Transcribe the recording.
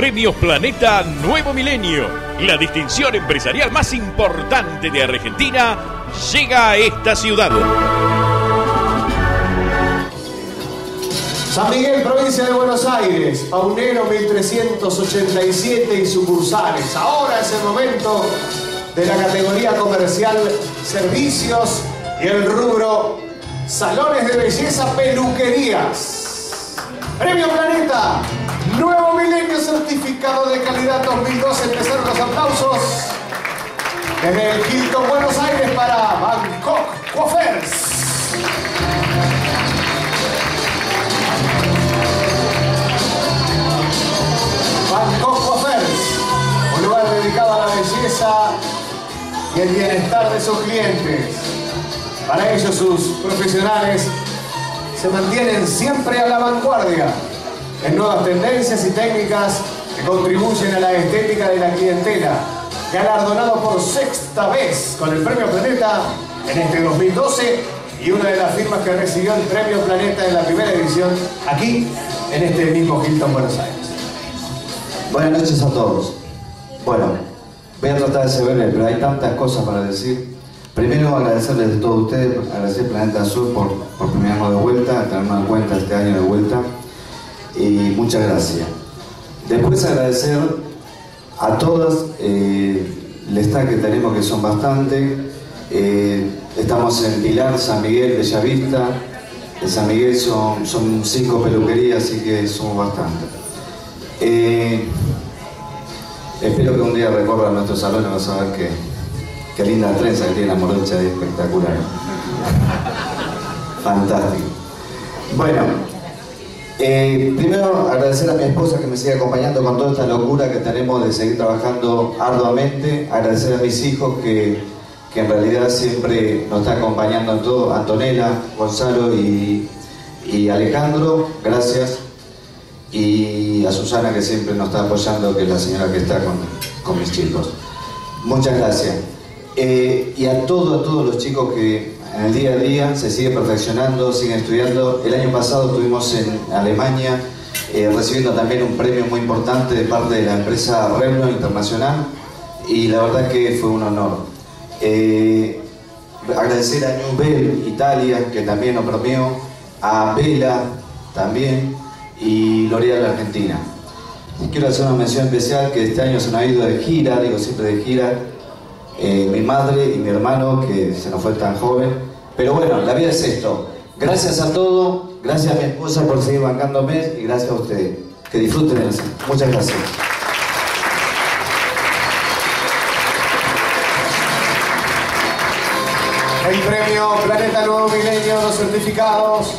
Premios Planeta Nuevo Milenio, la distinción empresarial más importante de Argentina, llega a esta ciudad. San Miguel, provincia de Buenos Aires, Paunero 1387 y sucursales. Ahora es el momento de la categoría comercial servicios y el rubro salones de belleza, peluquerías. Premio Planeta, milenio certificado de calidad 2012. Empezaron los aplausos desde el Hilton Buenos Aires para Bangkok Coffers. Bangkok Coffers, un lugar dedicado a la belleza y el bienestar de sus clientes. Para ello sus profesionales se mantienen siempre a la vanguardia en nuevas tendencias y técnicas que contribuyen a la estética de la clientela. Galardonado por sexta vez con el Premio Planeta en este 2012 y una de las firmas que recibió el Premio Planeta en la primera edición aquí en este mismo Hilton Buenos Aires. Buenas noches a todos. Bueno, voy a tratar de ser breve, pero hay tantas cosas para decir. Primero agradecerles a todos ustedes, agradecer Planeta Azul por, por primernos de vuelta, tenernos en cuenta este año de vuelta. Muchas gracias. Después agradecer a todas eh, el que tenemos, que son bastante. Eh, estamos en Pilar, San Miguel, Bellavista. En San Miguel son, son cinco peluquerías, así que somos bastante. Eh, espero que un día recorran nuestro salón y vas a ver qué, qué linda trenza que tiene la morocha, es espectacular. Fantástico. Bueno, eh, primero agradecer a mi esposa que me sigue acompañando con toda esta locura que tenemos de seguir trabajando arduamente. Agradecer a mis hijos que, que en realidad siempre nos están acompañando en todo. Antonella, Gonzalo y, y Alejandro, gracias. Y a Susana que siempre nos está apoyando, que es la señora que está con, con mis chicos. Muchas gracias. Eh, y a todos, a todos los chicos que en el día a día se siguen perfeccionando, siguen estudiando. El año pasado estuvimos en Alemania eh, recibiendo también un premio muy importante de parte de la empresa Revno Internacional y la verdad que fue un honor. Eh, agradecer a New Italia, que también nos premió, a Vela también y L'Oreal Argentina. Quiero hacer una mención especial que este año se nos ha ido de gira, digo siempre de gira, eh, mi madre y mi hermano, que se nos fue tan joven. Pero bueno, la vida es esto. Gracias a todos, gracias a mi esposa por seguir bancándome y gracias a ustedes. Que disfruten así. Muchas gracias. El premio Planeta Nuevo Milenio, los certificados